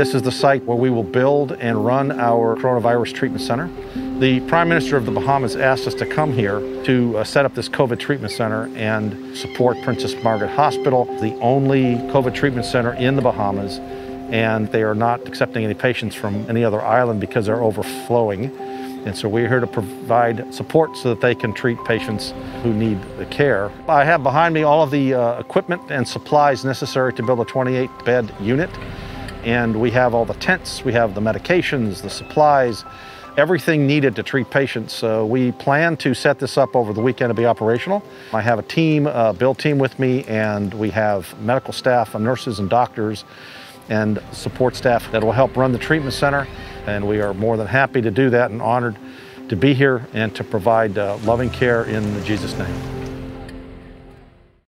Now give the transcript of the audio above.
This is the site where we will build and run our coronavirus treatment center. The Prime Minister of the Bahamas asked us to come here to uh, set up this COVID treatment center and support Princess Margaret Hospital, the only COVID treatment center in the Bahamas, and they are not accepting any patients from any other island because they're overflowing. And so we're here to provide support so that they can treat patients who need the care. I have behind me all of the uh, equipment and supplies necessary to build a 28 bed unit and we have all the tents, we have the medications, the supplies, everything needed to treat patients. So we plan to set this up over the weekend to be operational. I have a team, a build team with me, and we have medical staff, nurses and doctors, and support staff that will help run the treatment center. And we are more than happy to do that and honored to be here and to provide uh, loving care in Jesus' name.